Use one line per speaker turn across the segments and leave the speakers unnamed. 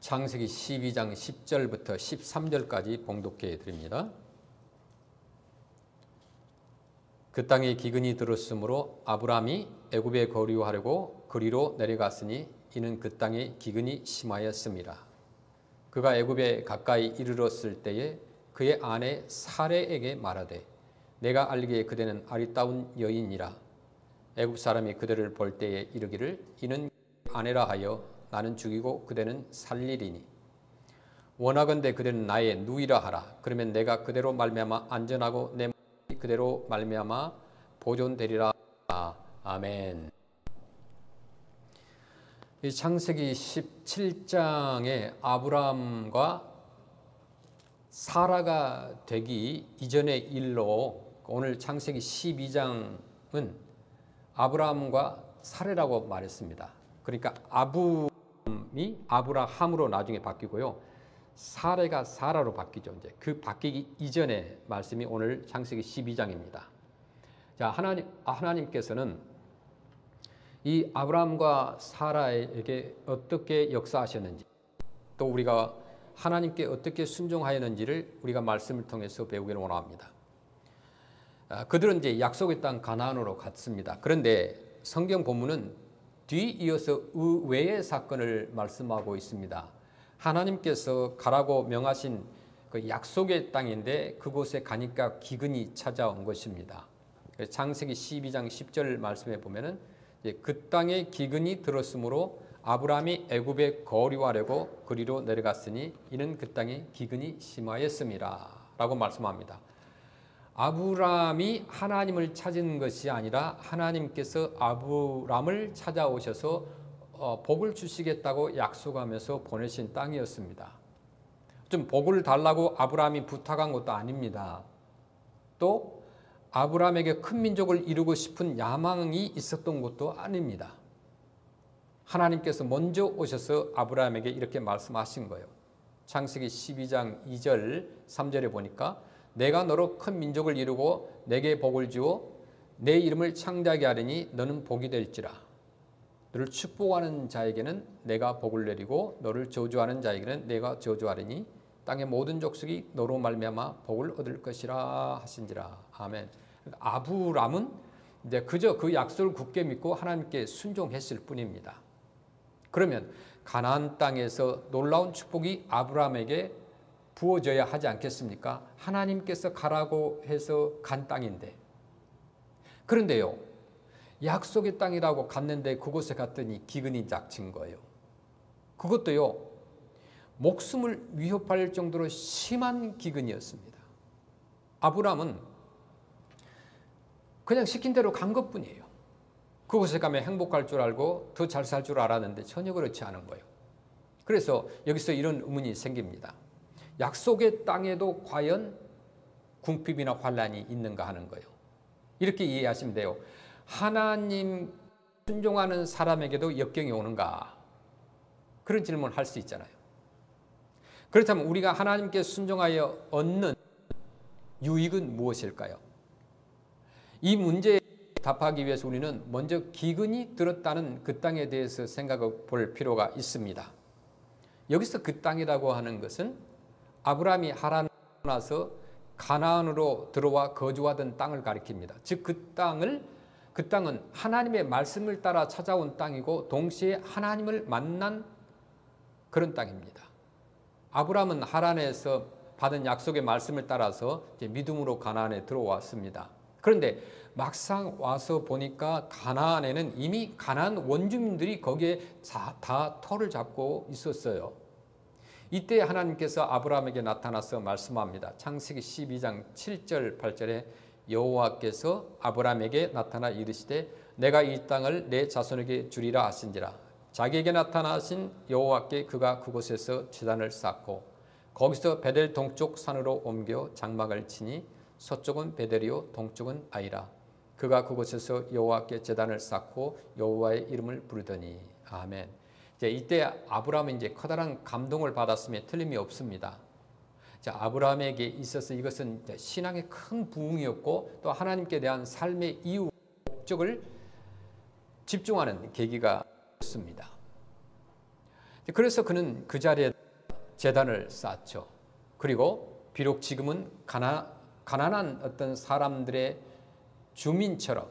창세기 12장 10절부터 13절까지 봉독해 드립니다. 그 땅에 기근이 들었으므로 아브라함이 애굽에 거류하려고 그리로 내려갔으니 이는 그 땅에 기근이 심하였습니다. 그가 애굽에 가까이 이르렀을 때에 그의 아내 사레에게 말하되 내가 알기에 그대는 아리따운 여인이라 애굽 사람이 그대를 볼 때에 이르기를 이는 아내라 하여 나는 죽이고 그대는 살리리니 원하건대 그대는 나의 누이라 하라 그러면 내가 그대로 말미암아 안전하고 내 그대로 말미암아 보존되리라 아멘. 이 창세기 17장에 아브라함과 사라가 되기 이전의 일로 오늘 창세기 12장은 아브라함과 사례라고 말했습니다. 그러니까 아 브이 아브라함으로 나중에 바뀌고요. 사례가 사라로 바뀌죠. 이제 그 바뀌기 이전의 말씀이 오늘 창세기 12장입니다. 자, 하나님 하나님께서는 이 아브라함과 사라에게 어떻게 역사하셨는지 또 우리가 하나님께 어떻게 순종하였는지를 우리가 말씀을 통해서 배우기를 원합니다. 아, 그들은 이제 약속의 땅 가나안으로 갔습니다. 그런데 성경 본문은 뒤이어서 의외의 사건을 말씀하고 있습니다. 하나님께서 가라고 명하신 그 약속의 땅인데 그곳에 가니까 기근이 찾아온 것입니다. 창세기 12장 10절 말씀에 보면은 그 땅에 기근이 들었으므로 아브라함이 애굽에 거류하려고 그리로 내려갔으니 이는 그 땅에 기근이 심하였음이라라고 말씀합니다. 아브라함이 하나님을 찾은 것이 아니라 하나님께서 아브라함을 찾아오셔서 어, 복을 주시겠다고 약속하면서 보내신 땅이었습니다. 좀 복을 달라고 아브라함이 부탁한 것도 아닙니다. 또 아브라함에게 큰 민족을 이루고 싶은 야망이 있었던 것도 아닙니다. 하나님께서 먼저 오셔서 아브라함에게 이렇게 말씀하신 거예요. 창세기 12장 2절 3절에 보니까 내가 너로 큰 민족을 이루고 내게 복을 주어 내 이름을 창대하게 하리니 너는 복이 될지라. 너를 축복하는 자에게는 내가 복을 내리고 너를 저주하는 자에게는 내가 저주하리니 땅의 모든 족속이 너로 말미암아 복을 얻을 것이라 하신지라. 아멘. 아브람은 이제 그저 그 약속을 굳게 믿고 하나님께 순종했을 뿐입니다. 그러면 가나안 땅에서 놀라운 축복이 아브라함에게 부어져야 하지 않겠습니까? 하나님께서 가라고 해서 간 땅인데. 그런데요, 약속의 땅이라고 갔는데 그곳에 갔더니 기근이 닥친 거예요. 그것도요, 목숨을 위협할 정도로 심한 기근이었습니다. 아브라함은 그냥 시킨 대로 간 것뿐이에요. 그곳에 가면 행복할 줄 알고 더 잘 살 줄 알았는데 전혀 그렇지 않은 거예요. 그래서 여기서 이런 의문이 생깁니다. 약속의 땅에도 과연 궁핍이나 환란이 있는가 하는 거예요. 이렇게 이해하시면 돼요. 하나님 순종하는 사람에게도 역경이 오는가? 그런 질문을 할 수 있잖아요. 그렇다면 우리가 하나님께 순종하여 얻는 유익은 무엇일까요? 이 문제에 답하기 위해서 우리는 먼저 기근이 들었다는 그 땅에 대해서 생각해 볼 필요가 있습니다. 여기서 그 땅이라고 하는 것은 아브라함이 하란 나서 가나안으로 들어와 거주하던 땅을 가리킵니다. 즉 그 땅을 그 땅은 하나님의 말씀을 따라 찾아온 땅이고 동시에 하나님을 만난 그런 땅입니다. 아브라함은 하란에서 받은 약속의 말씀을 따라서 믿음으로 가나안에 들어왔습니다. 그런데 막상 와서 보니까 가나안에는 이미 가나안 원주민들이 거기에 다 터를 잡고 있었어요. 이때 하나님께서 아브라함에게 나타나서 말씀합니다. 창세기 12장 7절 8절에 여호와께서 아브라함에게 나타나 이르시되 내가 이 땅을 내 자손에게 주리라 하신지라 자기에게 나타나신 여호와께 그가 그곳에서 제단을 쌓고 거기서 베델 동쪽 산으로 옮겨 장막을 치니 서쪽은 베델이요 동쪽은 아이라 그가 그곳에서 여호와께 제단을 쌓고 여호와의 이름을 부르더니 아멘. 이제 이때 아브라함은 이제 커다란 감동을 받았음에 틀림이 없습니다. 자, 아브라함에게 있어서 이것은 신앙의 큰 부흥이었고 또 하나님께 대한 삶의 이유 목적을 집중하는 계기가 습니다 그래서 그는 그 자리에 재단을 쌓죠. 그리고 비록 지금은 가나, 가난한 어떤 사람들의 주민처럼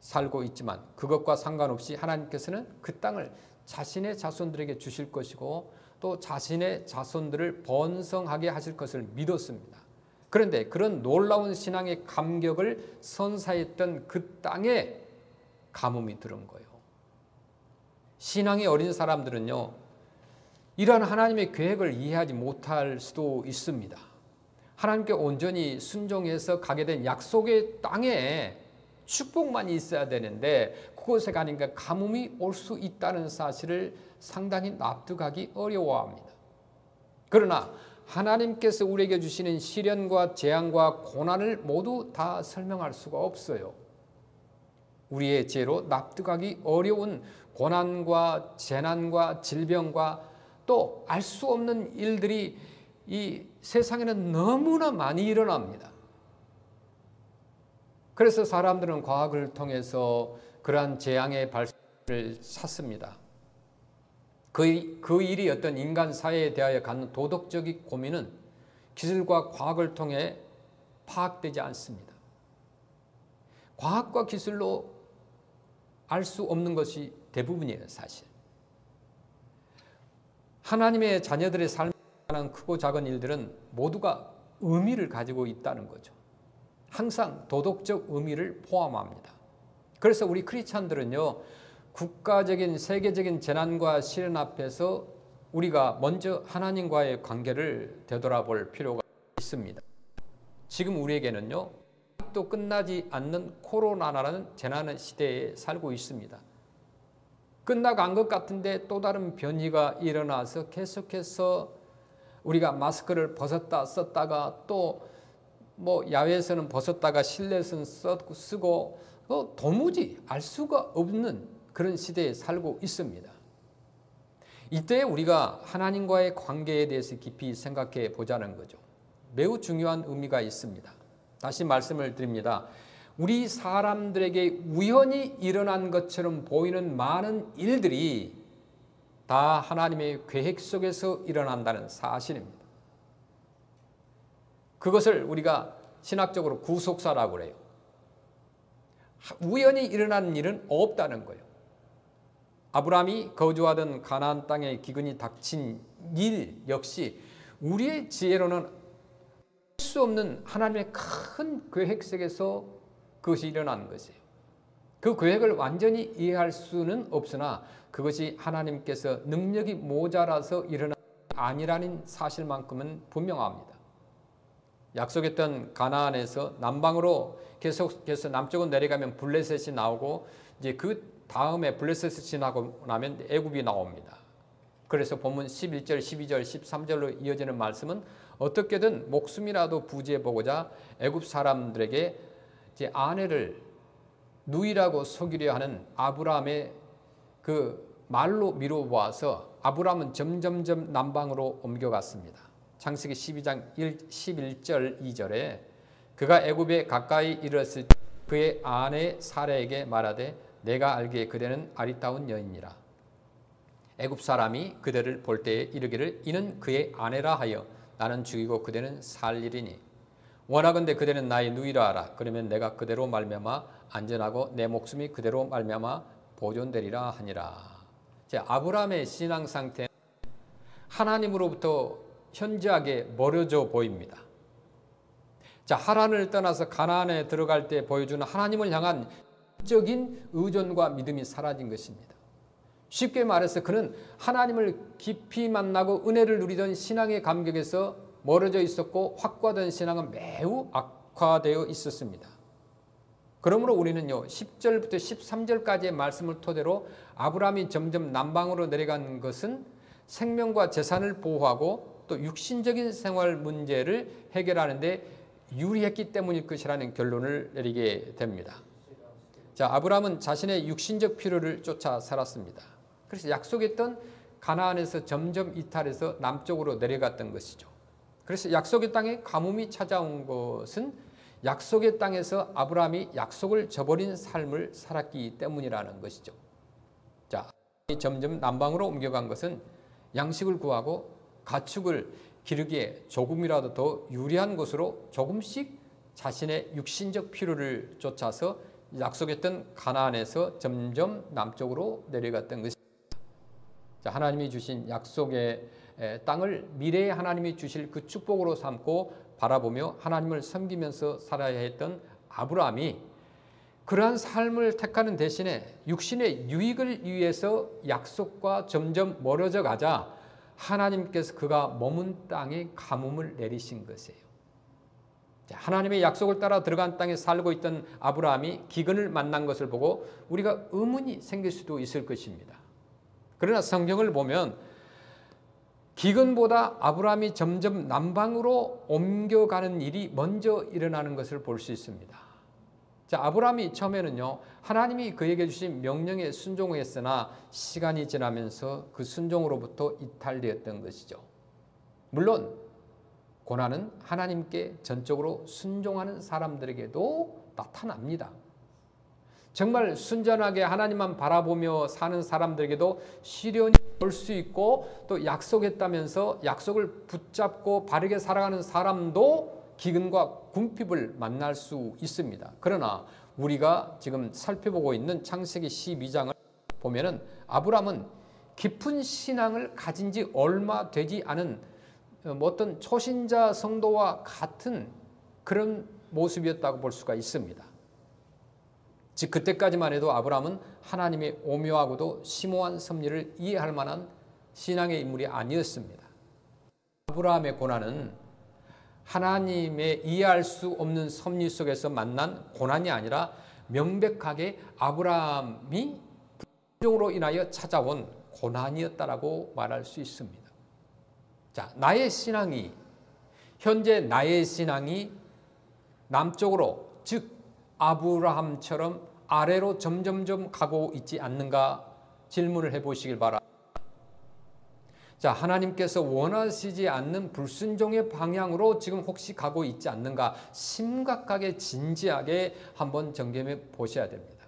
살고 있지만 그것과 상관없이 하나님께서는 그 땅을 자신의 자손들에게 주실 것이고 또 자신의 자손들을 번성하게 하실 것을 믿었습니다. 그런데 그런 놀라운 신앙의 감격을 선사했던 그 땅에 가뭄이 들은 거예요. 신앙이 어린 사람들은요, 이러한 하나님의 계획을 이해하지 못할 수도 있습니다. 하나님께 온전히 순종해서 가게 된 약속의 땅에 축복만 있어야 되는데 그곳에 가니까 가뭄이 올 수 있다는 사실을 상당히 납득하기 어려워합니다. 그러나 하나님께서 우리에게 주시는 시련과 재앙과 고난을 모두 다 설명할 수가 없어요. 우리의 죄로 납득하기 어려운 고난과 재난과 질병과 또 알 수 없는 일들이 이 세상에는 너무나 많이 일어납니다. 그래서 사람들은 과학을 통해서 그러한 재앙의 발생을 찾습니다. 그, 그 일이 어떤 인간 사회에 대하여 갖는 도덕적인 고민은 기술과 과학을 통해 파악되지 않습니다. 과학과 기술로 알 수 없는 것이 대부분이에요, 사실. 하나님의 자녀들의 삶에 관한 크고 작은 일들은 모두가 의미를 가지고 있다는 거죠. 항상 도덕적 의미를 포함합니다. 그래서 우리 크리스찬들은요, 국가적인 세계적인 재난과 시련 앞에서 우리가 먼저 하나님과의 관계를 되돌아볼 필요가 있습니다. 지금 우리에게는요, 또 끝나지 않는 코로나라는 재난 시대에 살고 있습니다. 끝나간 것 같은데 또 다른 변이가 일어나서 계속해서 우리가 마스크를 벗었다 썼다가 또 뭐 야외에서는 벗었다가 실내에서는 쓰고 도무지 알 수가 없는 그런 시대에 살고 있습니다. 이때 우리가 하나님과의 관계에 대해서 깊이 생각해 보자는 거죠. 매우 중요한 의미가 있습니다. 다시 말씀을 드립니다. 우리 사람들에게 우연히 일어난 것처럼 보이는 많은 일들이 다 하나님의 계획 속에서 일어난다는 사실입니다. 그것을 우리가 신학적으로 구속사라고 그래요. 우연히 일어난 일은 없다는 거예요. 아브라함이 거주하던 가나안 땅에 기근이 닥친 일 역시 우리의 지혜로는 할 수 없는 하나님의 큰 계획 속에서 그것이 일어난 것이에요. 그 계획을 완전히 이해할 수는 없으나 그것이 하나님께서 능력이 모자라서 일어난 아니라는 사실만큼은 분명합니다. 약속했던 가나안에서 남방으로 계속해서 남쪽으로 내려가면 블레셋이 나오고 이제 그 다음에 블레셋이 지나고 나면 애굽이 나옵니다. 그래서 본문 11절, 12절, 13절로 이어지는 말씀은 어떻게든 목숨이라도 부지해 보고자 애굽 사람들에게 제 아내를 누이라고 속이려 하는 아브라함의 그 말로 미루어 보아서 아브라함은 점점점 남방으로 옮겨갔습니다. 창세기 12장 1, 11절 2절에 그가 애굽에 가까이 이르렀을 때 그의 아내 사라에게 말하되 내가 알기에 그대는 아리따운 여인이라. 애굽 사람이 그대를 볼 때에 이르기를 이는 그의 아내라 하여 나는 죽이고 그대는 살리리니 원하건대 그대는 나의 누이라 하라. 그러면 내가 그대로 말미암아 안전하고 내 목숨이 그대로 말미암아 보존되리라 하니라. 자, 아브라함의 신앙 상태는 하나님으로부터 현저하게 멀어져 보입니다. 자, 하란을 떠나서 가나안에 들어갈 때 보여주는 하나님을 향한 적인 의존과 믿음이 사라진 것입니다. 쉽게 말해서 그는 하나님을 깊이 만나고 은혜를 누리던 신앙의 감격에서 멀어져 있었고 확고하던 신앙은 매우 악화되어 있었습니다. 그러므로 우리는요, 10절부터 13절까지의 말씀을 토대로 아브라함이 점점 남방으로 내려간 것은 생명과 재산을 보호하고 또 육신적인 생활 문제를 해결하는데 유리했기 때문일 것이라는 결론을 내리게 됩니다. 자, 아브라함은 자신의 육신적 필요를 쫓아 살았습니다. 그래서 약속했던 가나안에서 점점 이탈해서 남쪽으로 내려갔던 것이죠. 그래서 약속의 땅에 가뭄이 찾아온 것은 약속의 땅에서 아브라함이 약속을 저버린 삶을 살았기 때문이라는 것이죠. 자, 점점 남방으로 옮겨간 것은 양식을 구하고 가축을 기르기에 조금이라도 더 유리한 곳으로 조금씩 자신의 육신적 필요를 쫓아서 약속했던 가나안에서 점점 남쪽으로 내려갔던 것입니다. 자, 하나님이 주신 약속의 땅을 미래에 하나님이 주실 그 축복으로 삼고 바라보며 하나님을 섬기면서 살아야 했던 아브라함이 그러한 삶을 택하는 대신에 육신의 유익을 위해서 약속과 점점 멀어져 가자 하나님께서 그가 머문 땅에 가뭄을 내리신 것이에요. 하나님의 약속을 따라 들어간 땅에 살고 있던 아브라함이 기근을 만난 것을 보고 우리가 의문이 생길 수도 있을 것입니다. 그러나 성경을 보면 기근보다 아브라함이 점점 남방으로 옮겨가는 일이 먼저 일어나는 것을 볼 수 있습니다. 자, 아브라함이 처음에는요, 하나님이 그에게 주신 명령에 순종했으나 시간이 지나면서 그 순종으로부터 이탈되었던 것이죠. 물론, 고난은 하나님께 전적으로 순종하는 사람들에게도 나타납니다. 정말 순전하게 하나님만 바라보며 사는 사람들에게도 시련이 올 수 있고 또 약속했다면서 약속을 붙잡고 바르게 살아가는 사람도 기근과 궁핍을 만날 수 있습니다. 그러나 우리가 지금 살펴보고 있는 창세기 12장을 보면은 아브라함은 깊은 신앙을 가진 지 얼마 되지 않은 뭐 어떤 초신자 성도와 같은 그런 모습이었다고 볼 수가 있습니다. 즉 그때까지만 해도 아브라함은 하나님의 오묘하고도 심오한 섭리를 이해할 만한 신앙의 인물이 아니었습니다. 아브라함의 고난은 하나님의 이해할 수 없는 섭리 속에서 만난 고난이 아니라 명백하게 아브라함이 불종으로 인하여 찾아온 고난이었다라고 말할 수 있습니다. 자, 나의 신앙이 현재 나의 신앙이 남쪽으로 즉 아브라함처럼 아래로 점점점 가고 있지 않는가 질문을 해 보시길 바랍니다. 자, 하나님께서 원하시지 않는 불순종의 방향으로 지금 혹시 가고 있지 않는가 심각하게 진지하게 한번 점검해 보셔야 됩니다.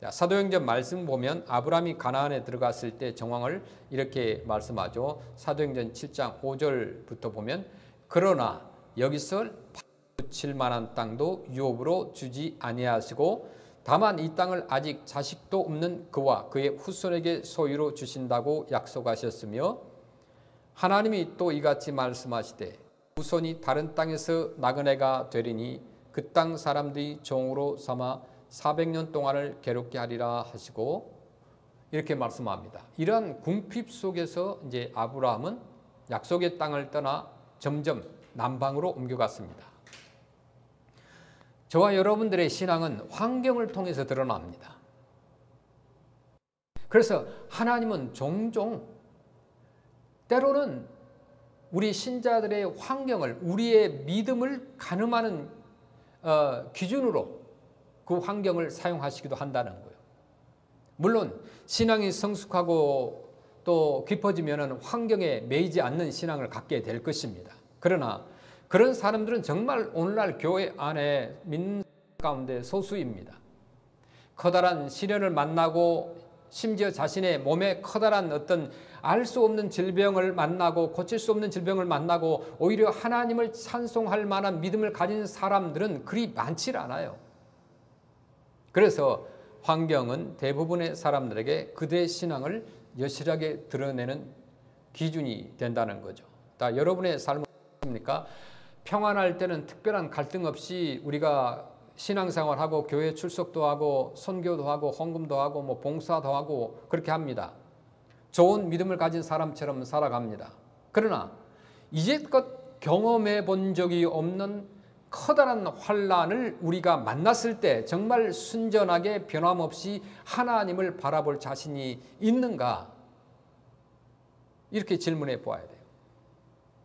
자, 사도행전 말씀 보면 아브라함이 가나안에 들어갔을 때 정황을 이렇게 말씀하죠. 사도행전 7장 5절부터 보면 그러나 여기서 칠 만한 땅도 유업으로 주지 아니하시고 다만 이 땅을 아직 자식도 없는 그와 그의 후손에게 소유로 주신다고 약속하셨으며 하나님이 또 이같이 말씀하시되 후손이 다른 땅에서 나그네가 되리니 그 땅 사람들이 종으로 삼아 400년 동안을 괴롭게 하리라 하시고 이렇게 말씀합니다. 이러한 궁핍 속에서 이제 아브라함은 약속의 땅을 떠나 점점 남방으로 옮겨갔습니다. 저와 여러분들의 신앙은 환경을 통해서 드러납니다. 그래서 하나님은 종종 때로는 우리 신자들의 환경을 우리의 믿음을 가늠하는 어, 기준으로 그 환경을 사용하시기도 한다는 거예요. 물론 신앙이 성숙하고 또 깊어지면 환경에 매이지 않는 신앙을 갖게 될 것입니다. 그러나 그런 사람들은 정말 오늘날 교회 안에 믿는 가운데 소수입니다. 커다란 시련을 만나고 심지어 자신의 몸에 커다란 어떤 알 수 없는 질병을 만나고 고칠 수 없는 질병을 만나고 오히려 하나님을 찬송할 만한 믿음을 가진 사람들은 그리 많지 않아요. 그래서 환경은 대부분의 사람들에게 그대의 신앙을 여실하게 드러내는 기준이 된다는 거죠. 다 여러분의 삶은 어떻습니까? 평안할 때는 특별한 갈등 없이 우리가 신앙생활하고 교회 출석도 하고 선교도 하고 헌금도 하고 뭐 봉사도 하고 그렇게 합니다. 좋은 믿음을 가진 사람처럼 살아갑니다. 그러나 이제껏 경험해 본 적이 없는 커다란 환란을 우리가 만났을 때 정말 순전하게 변함없이 하나님을 바라볼 자신이 있는가? 이렇게 질문해 보아야 돼요.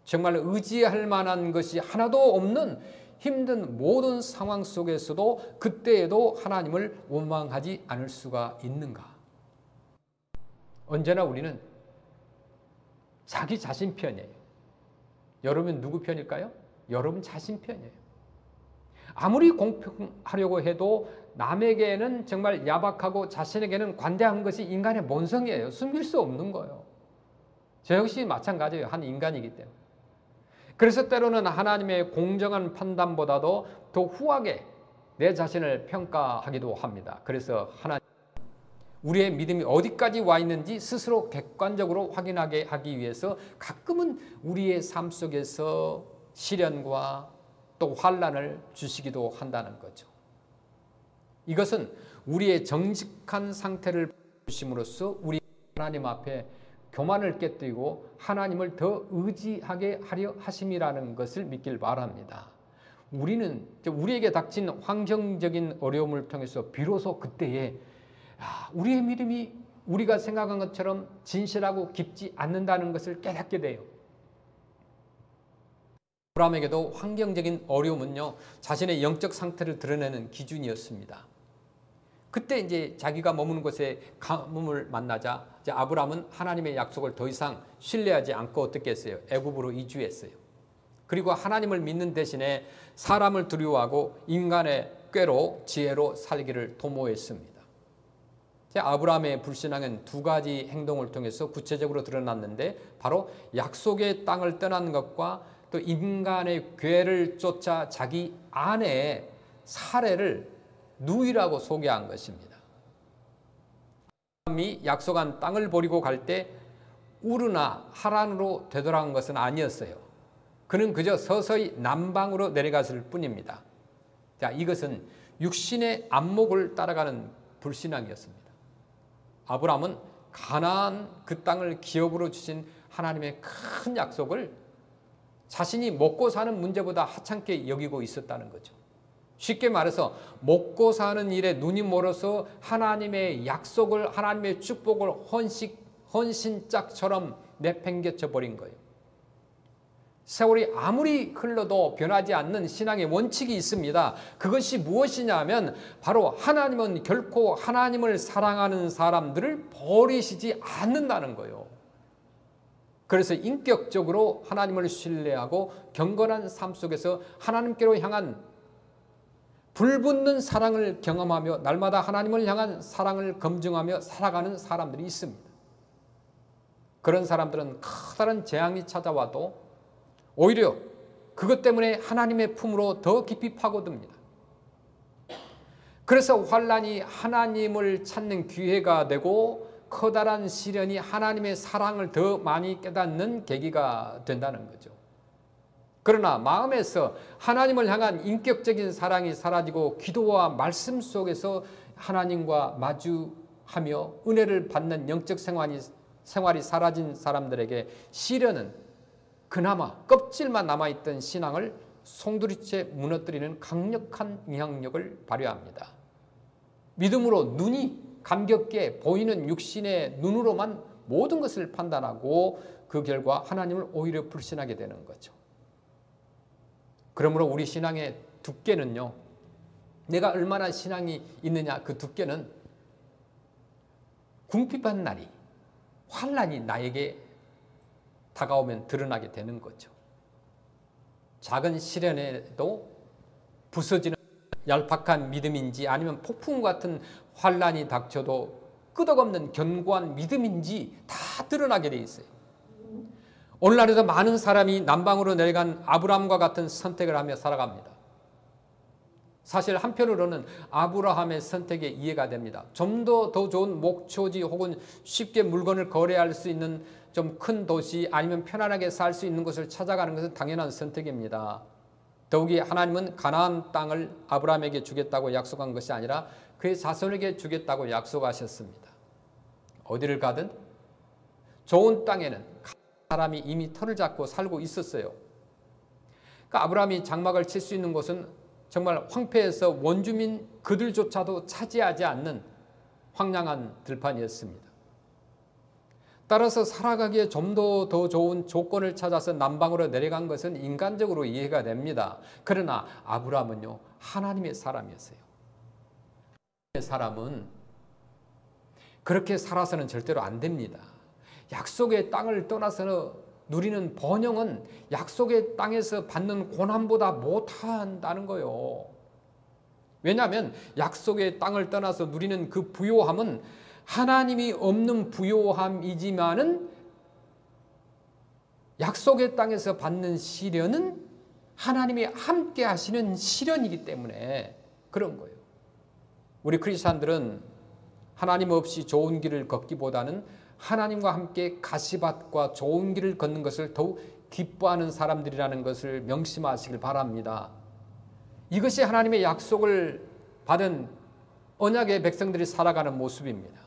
정말 의지할 만한 것이 하나도 없는 힘든 모든 상황 속에서도 그때에도 하나님을 원망하지 않을 수가 있는가? 언제나 우리는 자기 자신 편이에요. 여러분 누구 편일까요? 여러분 자신 편이에요. 아무리 공평하려고 해도 남에게는 정말 야박하고 자신에게는 관대한 것이 인간의 본성이에요. 숨길 수 없는 거예요. 저 역시 마찬가지예요. 한 인간이기 때문에. 그래서 때로는 하나님의 공정한 판단보다도 더 후하게 내 자신을 평가하기도 합니다. 그래서 하나님 우리의 믿음이 어디까지 와 있는지 스스로 객관적으로 확인하게 하기 위해서 가끔은 우리의 삶 속에서 시련과 또 환란을 주시기도 한다는 거죠. 이것은 우리의 정직한 상태를 주심으로써 우리 하나님 앞에 교만을 깨뜨리고 하나님을 더 의지하게 하려 하심이라는 것을 믿길 바랍니다. 우리는 우리에게 닥친 환경적인 어려움을 통해서 비로소 그때에 우리의 믿음이 우리가 생각한 것처럼 진실하고 깊지 않는다는 것을 깨닫게 돼요. 아브라함에게도 환경적인 어려움은요 자신의 영적 상태를 드러내는 기준이었습니다. 그때 이제 자기가 머무는 곳에 가뭄을 만나자 이제 아브라함은 하나님의 약속을 더 이상 신뢰하지 않고 어떻게 했어요? 애굽으로 이주했어요. 그리고 하나님을 믿는 대신에 사람을 두려워하고 인간의 꾀로 지혜로 살기를 도모했습니다. 아브라함의 불신앙은 두 가지 행동을 통해서 구체적으로 드러났는데 바로 약속의 땅을 떠난 것과 또 인간의 궤를 쫓아 자기 아내의 사례를 누이라고 소개한 것입니다. 아브라함이 약속한 땅을 버리고 갈 때 우르나 하란으로 되돌아간 것은 아니었어요. 그는 그저 서서히 남방으로 내려갔을 뿐입니다. 자, 이것은 육신의 안목을 따라가는 불신앙이었습니다. 아브라함은 가나안 그 땅을 기업으로 주신 하나님의 큰 약속을 자신이 먹고 사는 문제보다 하찮게 여기고 있었다는 거죠. 쉽게 말해서 먹고 사는 일에 눈이 멀어서 하나님의 약속을 하나님의 축복을 헌식 헌신짝처럼 내팽개쳐 버린 거예요. 세월이 아무리 흘러도 변하지 않는 신앙의 원칙이 있습니다. 그것이 무엇이냐면 바로 하나님은 결코 하나님을 사랑하는 사람들을 버리시지 않는다는 거예요. 그래서 인격적으로 하나님을 신뢰하고 경건한 삶 속에서 하나님께로 향한 불붙는 사랑을 경험하며 날마다 하나님을 향한 사랑을 검증하며 살아가는 사람들이 있습니다. 그런 사람들은 커다란 재앙이 찾아와도 오히려 그것 때문에 하나님의 품으로 더 깊이 파고듭니다. 그래서 환란이 하나님을 찾는 기회가 되고 커다란 시련이 하나님의 사랑을 더 많이 깨닫는 계기가 된다는 거죠. 그러나 마음에서 하나님을 향한 인격적인 사랑이 사라지고 기도와 말씀 속에서 하나님과 마주하며 은혜를 받는 영적 생활이, 생활이 사라진 사람들에게 시련은 그나마 껍질만 남아있던 신앙을 송두리째 무너뜨리는 강력한 영향력을 발휘합니다. 믿음으로 눈이 감겹게 보이는 육신의 눈으로만 모든 것을 판단하고 그 결과 하나님을 오히려 불신하게 되는 거죠. 그러므로 우리 신앙의 두께는요, 내가 얼마나 신앙이 있느냐 그 두께는 궁핍한 날이 환란이 나에게 다가오면 드러나게 되는 거죠. 작은 시련에도 부서지는 얄팍한 믿음인지 아니면 폭풍 같은 환란이 닥쳐도 끄덕없는 견고한 믿음인지 다 드러나게 돼 있어요. 오늘날에도 많은 사람이 남방으로 내려간 아브라함과 같은 선택을 하며 살아갑니다. 사실 한편으로는 아브라함의 선택에 이해가 됩니다. 좀 더 더 좋은 목초지 혹은 쉽게 물건을 거래할 수 있는 좀 큰 도시 아니면 편안하게 살 수 있는 곳을 찾아가는 것은 당연한 선택입니다. 더욱이 하나님은 가나안 땅을 아브라함에게 주겠다고 약속한 것이 아니라 그의 자손에게 주겠다고 약속하셨습니다. 어디를 가든 좋은 땅에는 사람이 이미 터를 잡고 살고 있었어요. 그러니까 아브라함이 장막을 칠 수 있는 곳은 정말 황폐해서 원주민 그들조차도 차지하지 않는 황량한 들판이었습니다. 따라서 살아가기에 좀 더 더 좋은 조건을 찾아서 남방으로 내려간 것은 인간적으로 이해가 됩니다. 그러나 아브라함은요 하나님의 사람이었어요. 하나님의 사람은 그렇게 살아서는 절대로 안 됩니다. 약속의 땅을 떠나서 누리는 번영은 약속의 땅에서 받는 고난보다 못한다는 거요. 왜냐하면 약속의 땅을 떠나서 누리는 그 부요함은 하나님이 없는 부요함이지만은 약속의 땅에서 받는 시련은 하나님이 함께 하시는 시련이기 때문에 그런 거예요. 우리 크리스천들은 하나님 없이 좋은 길을 걷기보다는 하나님과 함께 가시밭과 좋은 길을 걷는 것을 더욱 기뻐하는 사람들이라는 것을 명심하시길 바랍니다. 이것이 하나님의 약속을 받은 언약의 백성들이 살아가는 모습입니다.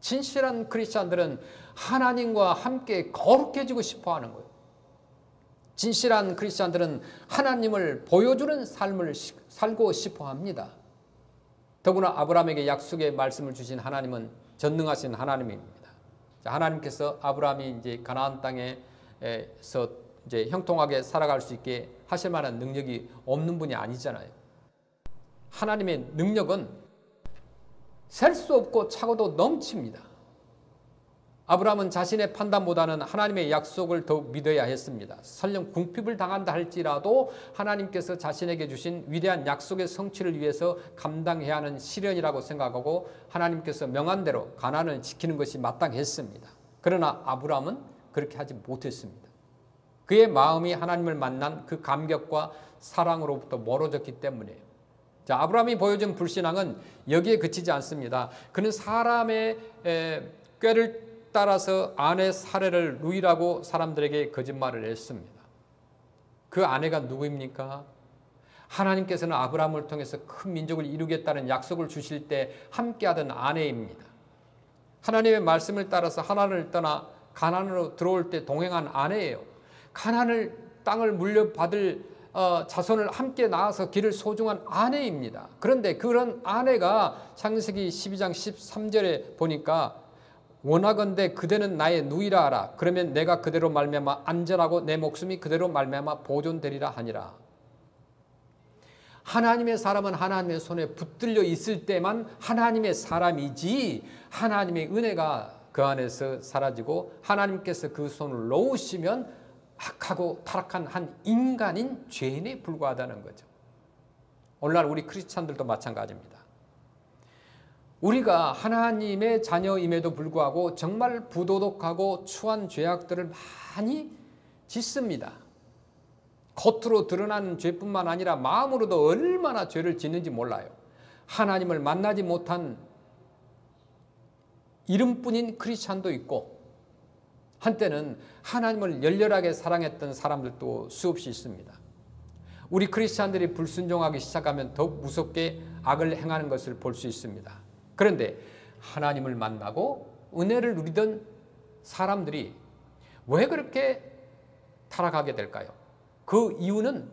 진실한 크리스찬들은 하나님과 함께 거룩해지고 싶어 하는 거예요. 진실한 크리스찬들은 하나님을 보여주는 삶을 살고 싶어 합니다. 더구나 아브라함에게 약속의 말씀을 주신 하나님은 전능하신 하나님입니다. 하나님께서 아브라함이 이제 가나안 땅에서 이제 형통하게 살아갈 수 있게 하실 만한 능력이 없는 분이 아니잖아요. 하나님의 능력은 셀 수 없고 차고도 넘칩니다. 아브라함은 자신의 판단보다는 하나님의 약속을 더욱 믿어야 했습니다. 설령 궁핍을 당한다 할지라도 하나님께서 자신에게 주신 위대한 약속의 성취를 위해서 감당해야 하는 시련이라고 생각하고 하나님께서 명한 대로 가난을 지키는 것이 마땅했습니다. 그러나 아브라함은 그렇게 하지 못했습니다. 그의 마음이 하나님을 만난 그 감격과 사랑으로부터 멀어졌기 때문이에요. 자, 아브라함이 보여준 불신앙은 여기에 그치지 않습니다. 그는 사람의 꾀를 따라서 아내 사례를 루이라고 사람들에게 거짓말을 했습니다. 그 아내가 누구입니까? 하나님께서는 아브라함을 통해서 큰 민족을 이루겠다는 약속을 주실 때 함께하던 아내입니다. 하나님의 말씀을 따라서 하나님을 떠나 가난으로 들어올 때 동행한 아내예요. 가난을 땅을 물려받을 어, 자손을 함께 낳아서 길을 소중한 아내입니다. 그런데 그런 아내가 창세기 12장 13절에 보니까 원하건대 그대는 나의 누이라 하라. 그러면 내가 그대로 말미암아 안전하고 내 목숨이 그대로 말미암아 보존되리라 하니라. 하나님의 사람은 하나님의 손에 붙들려 있을 때만 하나님의 사람이지 하나님의 은혜가 그 안에서 사라지고 하나님께서 그 손을 놓으시면 악하고 타락한 한 인간인 죄인에 불과하다는 거죠. 오늘날 우리 크리스찬들도 마찬가지입니다. 우리가 하나님의 자녀임에도 불구하고 정말 부도덕하고 추한 죄악들을 많이 짓습니다. 겉으로 드러나는 죄뿐만 아니라 마음으로도 얼마나 죄를 짓는지 몰라요. 하나님을 만나지 못한 이름뿐인 크리스찬도 있고 한때는 하나님을 열렬하게 사랑했던 사람들도 수없이 있습니다. 우리 크리스찬들이 불순종하기 시작하면 더욱 무섭게 악을 행하는 것을 볼 수 있습니다. 그런데 하나님을 만나고 은혜를 누리던 사람들이 왜 그렇게 타락하게 될까요? 그 이유는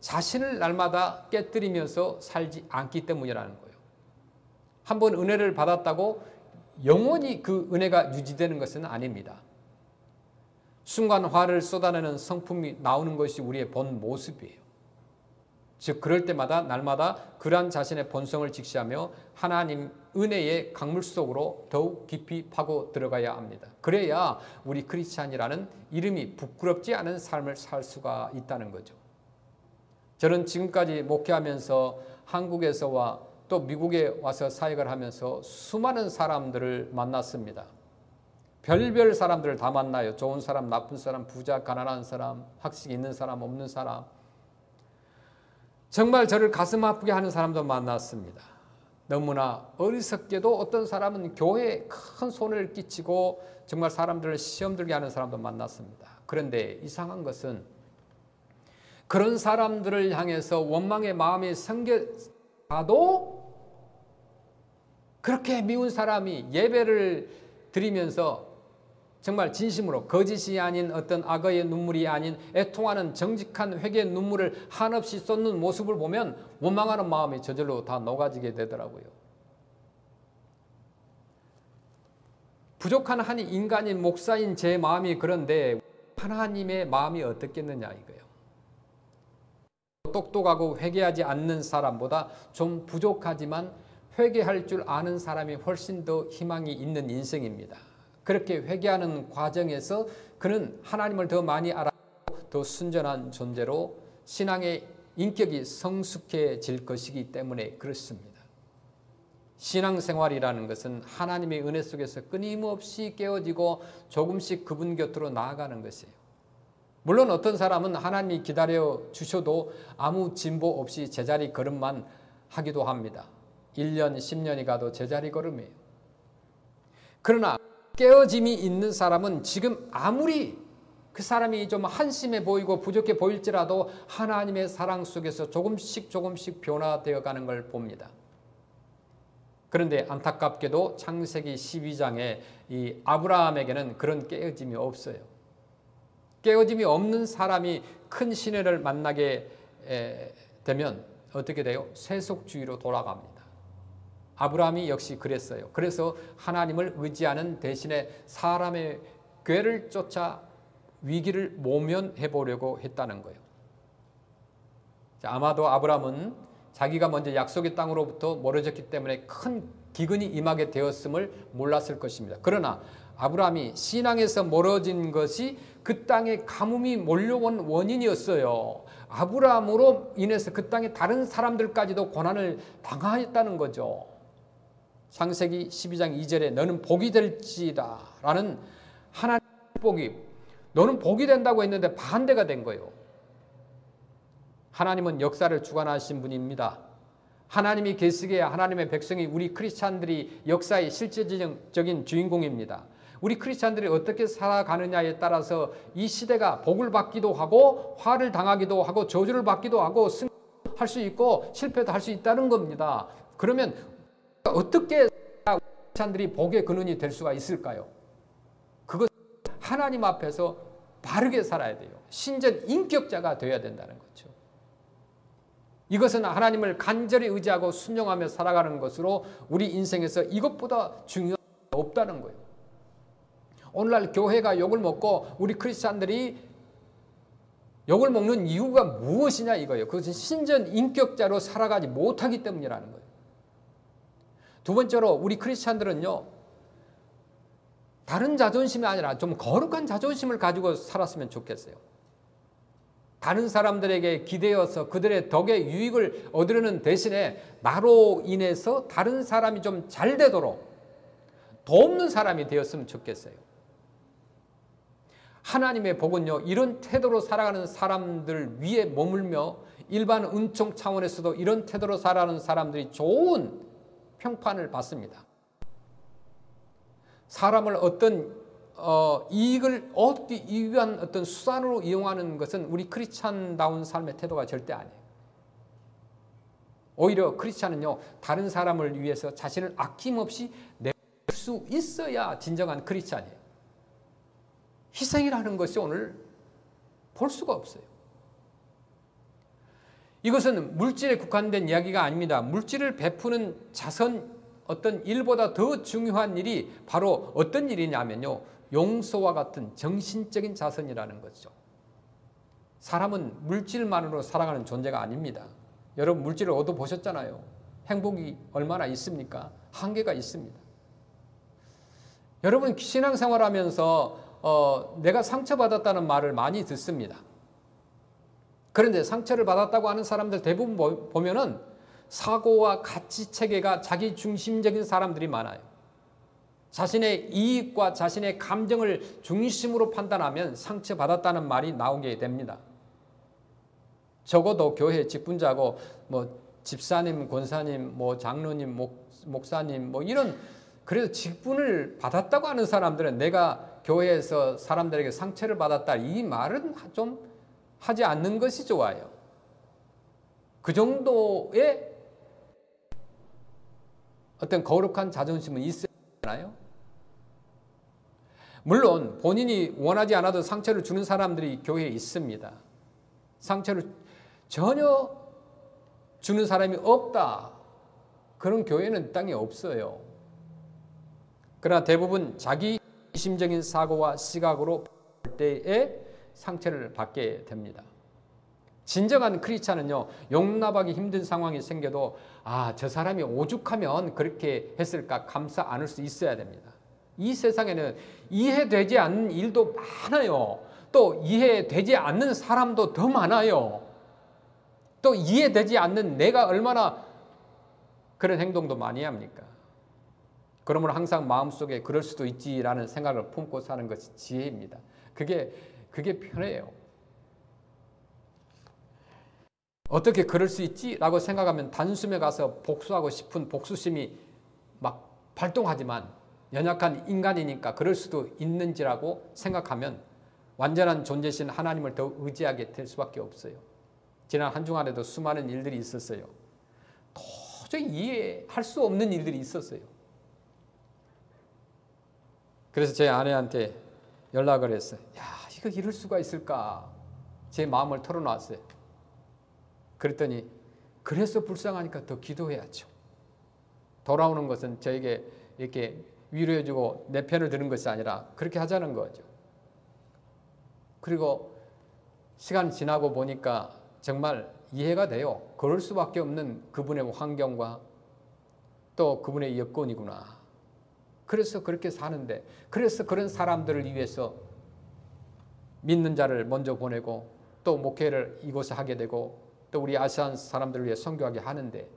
자신을 날마다 깨뜨리면서 살지 않기 때문이라는 거예요. 한번 은혜를 받았다고 영원히 그 은혜가 유지되는 것은 아닙니다. 순간 화를 쏟아내는 성품이 나오는 것이 우리의 본 모습이에요. 즉 그럴 때마다 날마다 그러한 자신의 본성을 직시하며 하나님 은혜의 강물 속으로 더욱 깊이 파고 들어가야 합니다. 그래야 우리 크리스찬이라는 이름이 부끄럽지 않은 삶을 살 수가 있다는 거죠. 저는 지금까지 목회하면서 한국에서와 또 미국에 와서 사역을 하면서 수많은 사람들을 만났습니다. 별별 사람들을 다 만나요. 좋은 사람, 나쁜 사람, 부자, 가난한 사람, 학식 있는 사람, 없는 사람. 정말 저를 가슴 아프게 하는 사람도 만났습니다. 너무나 어리석게도 어떤 사람은 교회에 큰 손을 끼치고 정말 사람들을 시험 들게 하는 사람도 만났습니다. 그런데 이상한 것은 그런 사람들을 향해서 원망의 마음이 생겨도 그렇게 미운 사람이 예배를 드리면서 정말 진심으로 거짓이 아닌 어떤 악어의 눈물이 아닌 애통하는 정직한 회개의 눈물을 한없이 쏟는 모습을 보면 원망하는 마음이 저절로 다 녹아지게 되더라고요. 부족한 한 인간인 목사인 제 마음이 그런데 하나님의 마음이 어떻겠느냐 이거예요. 똑똑하고 회개하지 않는 사람보다 좀 부족하지만 회개할 줄 아는 사람이 훨씬 더 희망이 있는 인생입니다. 그렇게 회개하는 과정에서 그는 하나님을 더 많이 알아더 순전한 존재로 신앙의 인격이 성숙해질 것이기 때문에 그렇습니다. 신앙생활이라는 것은 하나님의 은혜 속에서 끊임없이 깨어지고 조금씩 그분 곁으로 나아가는 것이에요. 물론 어떤 사람은 하나님이 기다려 주셔도 아무 진보 없이 제자리 걸음만 하기도 합니다. 1년, 10년이 가도 제자리 걸음이에요. 그러나 깨어짐이 있는 사람은 지금 아무리 그 사람이 좀 한심해 보이고 부족해 보일지라도 하나님의 사랑 속에서 조금씩 조금씩 변화되어 가는 걸 봅니다. 그런데 안타깝게도 창세기 12장에 이 아브라함에게는 그런 깨어짐이 없어요. 깨어짐이 없는 사람이 큰 시내를 만나게 되면 어떻게 돼요? 세속주의로 돌아갑니다. 아브라함이 역시 그랬어요. 그래서 하나님을 의지하는 대신에 사람의 괴를 쫓아 위기를 모면해 보려고 했다는 거예요. 아마도 아브라함은 자기가 먼저 약속의 땅으로부터 멀어졌기 때문에 큰 기근이 임하게 되었음을 몰랐을 것입니다. 그러나 아브라함이 신앙에서 멀어진 것이 그 땅에 가뭄이 몰려온 원인이었어요. 아브라함으로 인해서 그 땅에 다른 사람들까지도 고난을 당하였다는 거죠. 창세기 12장 2절에 너는 복이 될지다 라는 하나님 복이 너는 복이 된다고 했는데 반대가 된 거예요. 하나님은 역사를 주관하신 분입니다. 하나님이 계시기에 하나님의 백성이 우리 크리스찬들이 역사의 실제적인 주인공입니다. 우리 크리스찬들이 어떻게 살아가느냐에 따라서 이 시대가 복을 받기도 하고 화를 당하기도 하고 저주를 받기도 하고 승할 수 있고 실패도 할 수 있다는 겁니다. 그러면 어떻게 크리스찬들이 복의 근원이 될 수가 있을까요? 그것 하나님 앞에서 바르게 살아야 돼요. 신전 인격자가 되어야 된다는 거죠. 이것은 하나님을 간절히 의지하고 순종하며 살아가는 것으로 우리 인생에서 이것보다 중요한 게 없다는 거예요. 오늘날 교회가 욕을 먹고 우리 크리스찬들이 욕을 먹는 이유가 무엇이냐 이거예요. 그것은 신전 인격자로 살아가지 못하기 때문이라는 거예요. 두 번째로 우리 크리스찬들은요. 다른 자존심이 아니라 좀 거룩한 자존심을 가지고 살았으면 좋겠어요. 다른 사람들에게 기대어서 그들의 덕에 유익을 얻으려는 대신에 나로 인해서 다른 사람이 좀 잘 되도록 돕는 사람이 되었으면 좋겠어요. 하나님의 복은요, 이런 태도로 살아가는 사람들 위에 머물며 일반 은총 차원에서도 이런 태도로 살아가는 사람들이 좋은 평판을 받습니다. 사람을 어떤 어, 이익을 얻기 위한 어떤 수단으로 이용하는 것은 우리 크리스찬다운 삶의 태도가 절대 아니에요. 오히려 크리스찬은요 다른 사람을 위해서 자신을 아낌없이 낼 수 있어야 진정한 크리스찬이에요. 희생이라는 것이 오늘 볼 수가 없어요. 이것은 물질에 국한된 이야기가 아닙니다. 물질을 베푸는 자선 어떤 일보다 더 중요한 일이 바로 어떤 일이냐면요. 용서와 같은 정신적인 자선이라는 거죠. 사람은 물질만으로 살아가는 존재가 아닙니다. 여러분 물질을 얻어 보셨잖아요. 행복이 얼마나 있습니까? 한계가 있습니다. 여러분 신앙생활하면서 어, 내가 상처받았다는 말을 많이 듣습니다. 그런데 상처를 받았다고 하는 사람들 대부분 보면은 사고와 가치 체계가 자기 중심적인 사람들이 많아요. 자신의 이익과 자신의 감정을 중심으로 판단하면 상처받았다는 말이 나오게 됩니다. 적어도 교회 직분자고 뭐 집사님, 권사님, 뭐 장로님, 목, 목사님 뭐 이런 그래서 직분을 받았다고 하는 사람들은 내가 교회에서 사람들에게 상처를 받았다 이 말은 좀 하지 않는 것이 좋아요. 그 정도의 어떤 거룩한 자존심은 있어야 하나요? 물론 본인이 원하지 않아도 상처를 주는 사람들이 교회에 있습니다. 상처를 전혀 주는 사람이 없다. 그런 교회는 땅에 없어요. 그러나 대부분 자기 심적인 사고와 시각으로 때에 상처를 받게 됩니다. 진정한 크리스찬은요 용납하기 힘든 상황이 생겨도 아 저 사람이 오죽하면 그렇게 했을까 감사 않을 수 있어야 됩니다. 이 세상에는 이해되지 않는 일도 많아요. 또 이해되지 않는 사람도 더 많아요. 또 이해되지 않는 내가 얼마나 그런 행동도 많이 합니까? 그러므로 항상 마음속에 그럴 수도 있지라는 생각을 품고 사는 것이 지혜입니다. 그게 그게 편해요. 어떻게 그럴 수 있지 라고 생각하면 단숨에 가서 복수하고 싶은 복수심이 막 발동하지만 연약한 인간이니까 그럴 수도 있는지라고 생각하면 완전한 존재신 하나님을 더 의지하게 될 수밖에 없어요. 지난 한 주간에도 수많은 일들이 있었어요. 도저히 이해할 수 없는 일들이 있었어요. 그래서 제 아내한테 연락을 했어요. 야, 이거 이럴 수가 있을까? 제 마음을 털어놨어요. 그랬더니 그래서 불쌍하니까 더 기도해야죠. 돌아오는 것은 저에게 이렇게 위로해주고 내 편을 드는 것이 아니라 그렇게 하자는 거죠. 그리고 시간 지나고 보니까 정말 이해가 돼요. 그럴 수밖에 없는 그분의 환경과 또 그분의 여건이구나. 그래서 그렇게 사는데, 그래서 그런 사람들을 위해서 믿는 자를 먼저 보내고 또 목회를 이곳에 하게 되고 또 우리 아시안 사람들을 위해 선교하게 하는데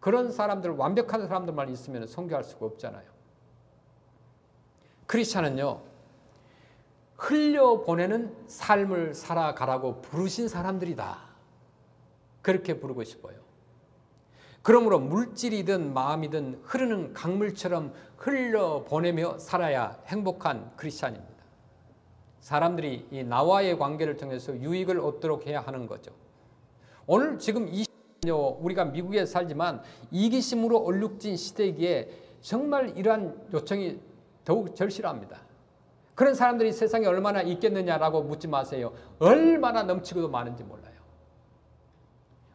그런 사람들 완벽한 사람들만 있으면 선교할 수가 없잖아요. 크리스찬은요 흘려 보내는 삶을 살아가라고 부르신 사람들이다. 그렇게 부르고 싶어요. 그러므로 물질이든 마음이든 흐르는 강물처럼 흘려 보내며 살아야 행복한 크리스찬입니다. 사람들이 이 나와의 관계를 통해서 유익을 얻도록 해야 하는 거죠. 오늘 지금 이 우리가 미국에 살지만 이기심으로 얼룩진 시대기에 정말 이러한 요청이 더욱 절실합니다. 그런 사람들이 세상에 얼마나 있겠느냐라고 묻지 마세요. 얼마나 넘치고도 많은지 몰라요.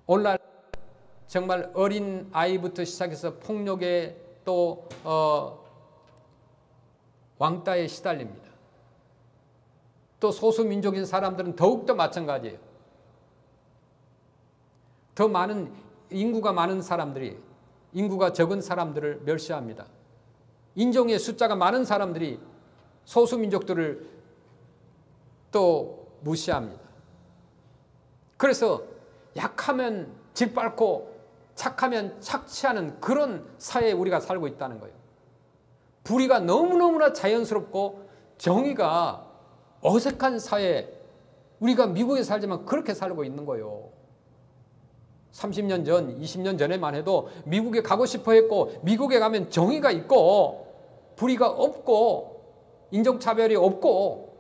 오늘날 정말 어린 아이부터 시작해서 폭력에 또 어, 왕따에 시달립니다. 또 소수 민족인 사람들은 더욱더 마찬가지예요. 더 많은 인구가 많은 사람들이 인구가 적은 사람들을 멸시합니다. 인종의 숫자가 많은 사람들이 소수 민족들을 또 무시합니다. 그래서 약하면 짓밟고 착하면 착취하는 그런 사회에 우리가 살고 있다는 거예요. 불의가 너무너무나 자연스럽고 정의가 어색한 사회 우리가 미국에 살지만 그렇게 살고 있는 거예요. 30년 전, 20년 전에만 해도 미국에 가고 싶어 했고 미국에 가면 정의가 있고 불의가 없고 인종차별이 없고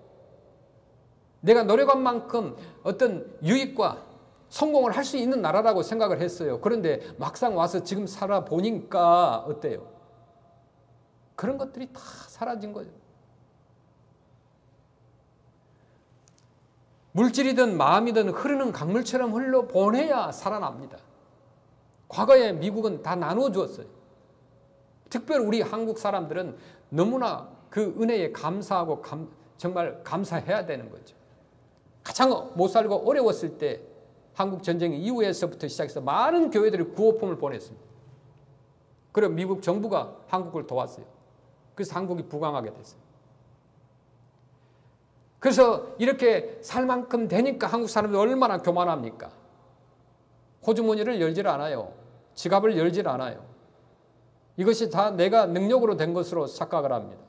내가 노력한 만큼 어떤 유익과 성공을 할 수 있는 나라라고 생각을 했어요. 그런데 막상 와서 지금 살아보니까 어때요? 그런 것들이 다 사라진 거죠. 물질이든 마음이든 흐르는 강물처럼 흘러 보내야 살아납니다. 과거에 미국은 다 나누어 주었어요. 특별히 우리 한국 사람들은 너무나 그 은혜에 감사하고 감, 정말 감사해야 되는 거죠. 가장 못 살고 어려웠을 때 한국 전쟁 이후에서부터 시작해서 많은 교회들이 구호품을 보냈습니다. 그리고 미국 정부가 한국을 도왔어요. 그래서 한국이 부강하게 됐어요. 그래서 이렇게 살 만큼 되니까 한국 사람들 얼마나 교만합니까? 호주머니를 열질 않아요. 지갑을 열질 않아요. 이것이 다 내가 능력으로 된 것으로 착각을 합니다.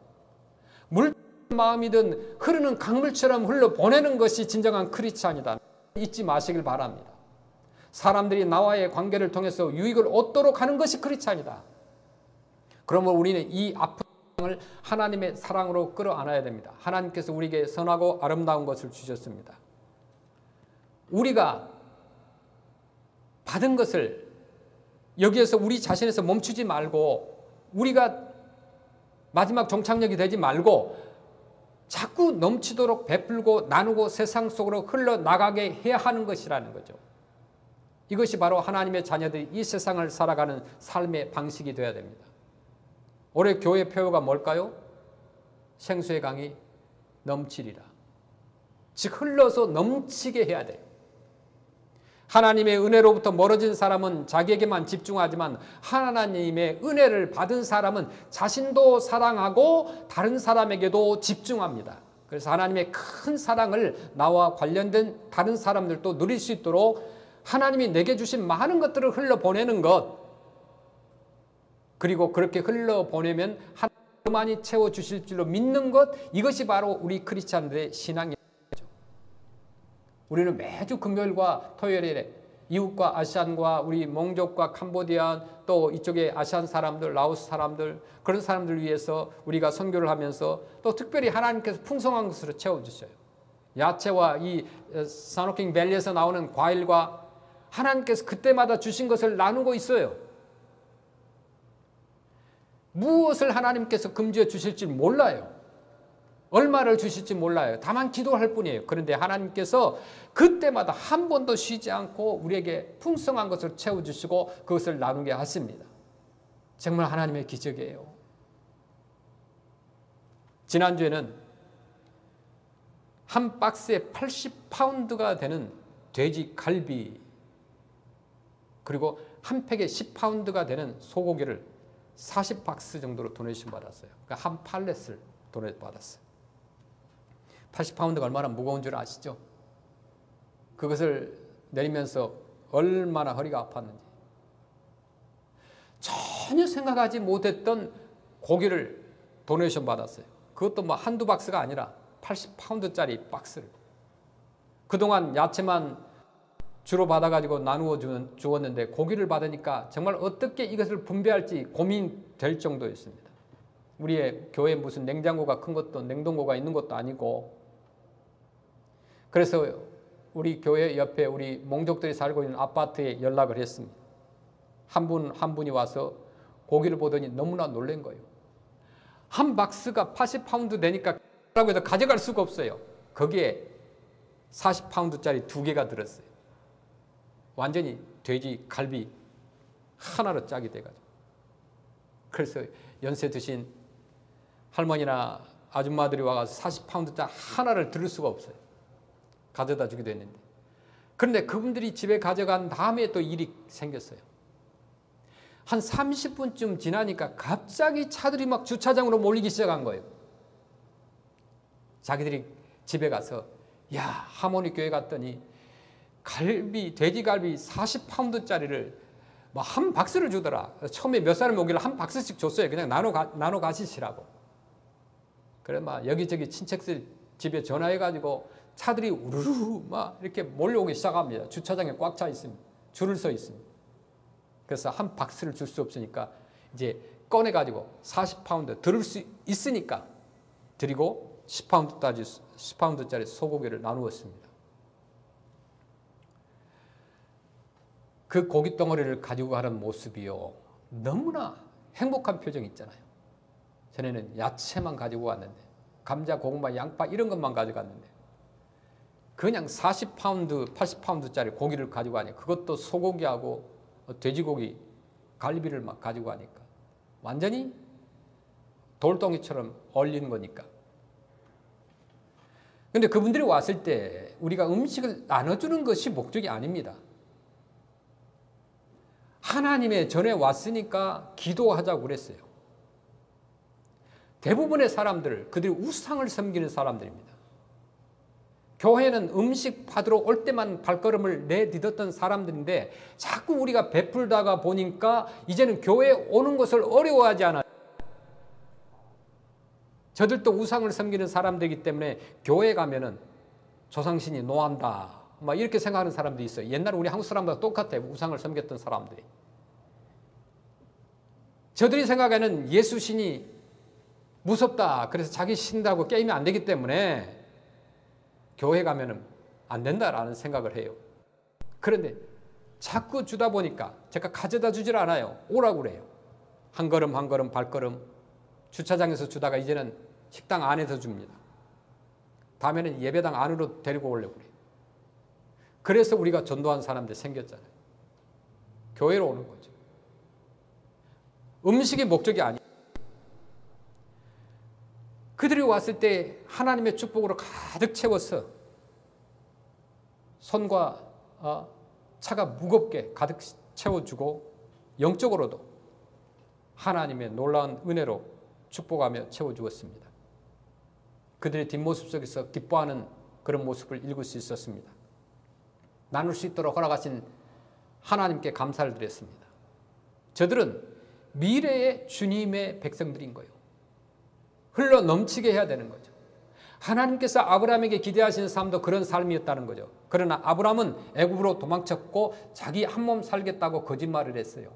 물 마음이든 흐르는 강물처럼 흘러 보내는 것이 진정한 크리스찬이다. 잊지 마시길 바랍니다. 사람들이 나와의 관계를 통해서 유익을 얻도록 하는 것이 크리스찬이다. 그러면 우리는 이 아픈 을 하나님의 사랑으로 끌어안아야 됩니다. 하나님께서 우리에게 선하고 아름다운 것을 주셨습니다. 우리가 받은 것을 여기에서 우리 자신에서 멈추지 말고 우리가 마지막 종착역이 되지 말고 자꾸 넘치도록 베풀고 나누고 세상 속으로 흘러나가게 해야 하는 것이라는 거죠. 이것이 바로 하나님의 자녀들이 이 세상을 살아가는 삶의 방식이 되어야 됩니다. 올해 교회 표어가 뭘까요? 생수의 강이 넘치리라. 즉 흘러서 넘치게 해야 돼요. 하나님의 은혜로부터 멀어진 사람은 자기에게만 집중하지만 하나님의 은혜를 받은 사람은 자신도 사랑하고 다른 사람에게도 집중합니다. 그래서 하나님의 큰 사랑을 나와 관련된 다른 사람들도 누릴 수 있도록 하나님이 내게 주신 많은 것들을 흘러보내는 것, 그리고 그렇게 흘러보내면 하나님 만이 채워 주실 줄로 믿는 것, 이것이 바로 우리 크리스찬들의 신앙이죠. 우리는 매주 금요일과 토요일에 이웃과 아시안과 우리 몽족과 캄보디안 또 이쪽에 아시안 사람들, 라오스 사람들 그런 사람들 위해서 우리가 선교를 하면서 또 특별히 하나님께서 풍성한 것으로 채워주셔요. 야채와 이 사노킹 밸리에서 나오는 과일과 하나님께서 그때마다 주신 것을 나누고 있어요. 무엇을 하나님께서 금지해 주실지 몰라요. 얼마를 주실지 몰라요. 다만 기도할 뿐이에요. 그런데 하나님께서 그때마다 한 번도 쉬지 않고 우리에게 풍성한 것을 채워주시고 그것을 나누게 하십니다. 정말 하나님의 기적이에요. 지난주에는 한 박스에 80파운드가 되는 돼지 갈비 그리고 한 팩에 10파운드가 되는 소고기를 40박스 정도로 도네이션 받았어요. 그러니까 한 팔렛을 도네 받았어요. 80파운드가 얼마나 무거운 줄 아시죠? 그것을 내리면서 얼마나 허리가 아팠는지. 전혀 생각하지 못했던 고기를 도네이션 받았어요. 그것도 뭐 한두 박스가 아니라 80파운드짜리 박스를. 그동안 야채만 주로 받아가지고 나누어 주었는데 고기를 받으니까 정말 어떻게 이것을 분배할지 고민될 정도였습니다. 우리의 교회 무슨 냉장고가 큰 것도 냉동고가 있는 것도 아니고 그래서 우리 교회 옆에 우리 몽족들이 살고 있는 아파트에 연락을 했습니다. 한 분, 한 분이 와서 고기를 보더니 너무나 놀란 거예요. 한 박스가 80파운드 되니까 라고 해서 가져갈 수가 없어요. 거기에 40파운드짜리 두 개가 들었어요. 완전히 돼지 갈비 하나로 짝이 돼가지고. 그래서 연세 드신 할머니나 아줌마들이 와서 40파운드짜리 하나를 들을 수가 없어요. 가져다 주기도 했는데. 그런데 그분들이 집에 가져간 다음에 또 일이 생겼어요. 한 30분쯤 지나니까 갑자기 차들이 막 주차장으로 몰리기 시작한 거예요. 자기들이 집에 가서 야 하모니 교회 갔더니 갈비 돼지갈비 40파운드짜리를 뭐 한 박스를 주더라. 처음에 몇 사람 오기를 한 박스씩 줬어요. 그냥 나눠 가, 나눠 가시시라고. 그래 막 여기저기 친척들 집에 전화해 가지고 차들이 우르르 막 이렇게 몰려오기 시작합니다. 주차장에 꽉 차 있습니다. 줄을 서 있습니다. 그래서 한 박스를 줄 수 없으니까 이제 꺼내 가지고 40파운드 들을 수 있으니까 드리고 10파운드짜리 10파운드짜리 소고기를 나누었습니다. 그 고기 덩어리를 가지고 가는 모습이요. 너무나 행복한 표정 있잖아요. 전에는 야채만 가지고 왔는데, 감자, 고구마, 양파 이런 것만 가져갔는데, 그냥 40파운드, 80파운드짜리 고기를 가지고 가니 그것도 소고기하고 돼지고기, 갈비를 막 가지고 가니까 완전히 돌덩이처럼 얼리는 거니까. 근데 그분들이 왔을 때 우리가 음식을 나눠주는 것이 목적이 아닙니다. 하나님의 전에 왔으니까 기도하자고 그랬어요. 대부분의 사람들, 그들이 우상을 섬기는 사람들입니다. 교회는 음식 받으러 올 때만 발걸음을 내딛었던 사람들인데 자꾸 우리가 베풀다가 보니까 이제는 교회에 오는 것을 어려워하지 않아요. 저들도 우상을 섬기는 사람들이기 때문에 교회 가면은 조상신이 노한다. 막 이렇게 생각하는 사람도 있어요. 옛날 우리 한국 사람들과 똑같아요. 우상을 섬겼던 사람들이. 저들이 생각하는 예수 신이 무섭다. 그래서 자기 신다고 게임이 안 되기 때문에 교회 가면은 안 된다라는 생각을 해요. 그런데 자꾸 주다 보니까 제가 가져다 주질 않아요. 오라고 그래요. 한 걸음 한 걸음 발걸음 주차장에서 주다가 이제는 식당 안에서 줍니다. 다음에는 예배당 안으로 데리고 오려고 그래요. 그래서 우리가 전도한 사람들 생겼잖아요. 교회로 오는 거죠. 음식이 목적이 아니에요. 그들이 왔을 때 하나님의 축복으로 가득 채워서 손과 어, 차가 무겁게 가득 채워주고 영적으로도 하나님의 놀라운 은혜로 축복하며 채워주었습니다. 그들의 뒷모습 속에서 기뻐하는 그런 모습을 읽을 수 있었습니다. 나눌 수 있도록 허락하신 하나님께 감사를 드렸습니다. 저들은 미래의 주님의 백성들인 거예요. 흘러 넘치게 해야 되는 거죠. 하나님께서 아브라함에게 기대하시는 삶도 그런 삶이었다는 거죠. 그러나 아브라함은 애굽으로 도망쳤고 자기 한 몸 살겠다고 거짓말을 했어요.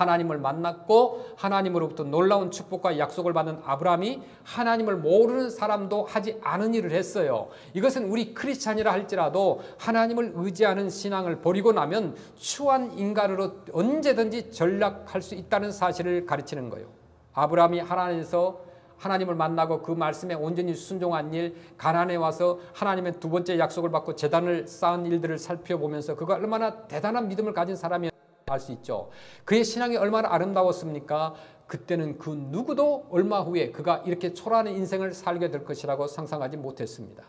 하나님을 만났고 하나님으로부터 놀라운 축복과 약속을 받은 아브라함이 하나님을 모르는 사람도 하지 않은 일을 했어요. 이것은 우리 크리스찬이라 할지라도 하나님을 의지하는 신앙을 버리고 나면 추한 인간으로 언제든지 전락할 수 있다는 사실을 가르치는 거예요. 아브라함이 하나님에서 하나님을 만나고 그 말씀에 온전히 순종한 일, 가난에 와서 하나님의 두 번째 약속을 받고 재단을 쌓은 일들을 살펴보면서 그가 얼마나 대단한 믿음을 가진 사람이 알 수 있죠. 그의 신앙이 얼마나 아름다웠습니까? 그때는 그 누구도 얼마 후에 그가 이렇게 초라한 인생을 살게 될 것이라고 상상하지 못했습니다.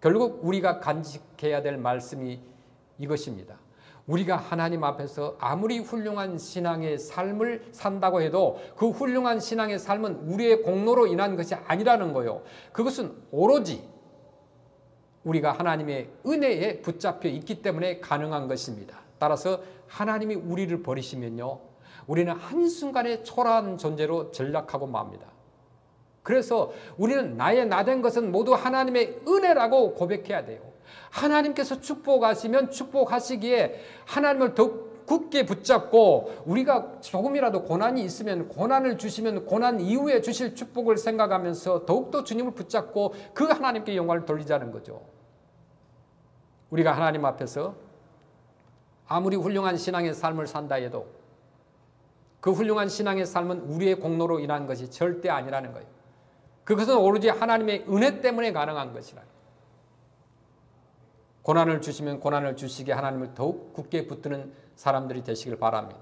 결국 우리가 간직해야 될 말씀이 이것입니다. 우리가 하나님 앞에서 아무리 훌륭한 신앙의 삶을 산다고 해도 그 훌륭한 신앙의 삶은 우리의 공로로 인한 것이 아니라는 거요. 그것은 오로지 우리가 하나님의 은혜에 붙잡혀 있기 때문에 가능한 것입니다. 따라서 하나님이 우리를 버리시면요. 우리는 한순간에 초라한 존재로 전락하고 맙니다. 그래서 우리는 나의 나된 것은 모두 하나님의 은혜라고 고백해야 돼요. 하나님께서 축복하시면 축복하시기에 하나님을 더욱 굳게 붙잡고 우리가 조금이라도 고난이 있으면 고난을 주시면 고난 이후에 주실 축복을 생각하면서 더욱더 주님을 붙잡고 그 하나님께 영광을 돌리자는 거죠. 우리가 하나님 앞에서 아무리 훌륭한 신앙의 삶을 산다 해도 그 훌륭한 신앙의 삶은 우리의 공로로 인한 것이 절대 아니라는 거예요. 그것은 오로지 하나님의 은혜 때문에 가능한 것이라. 고난을 주시면 고난을 주시게 하나님을 더욱 굳게 붙드는 사람들이 되시길 바랍니다.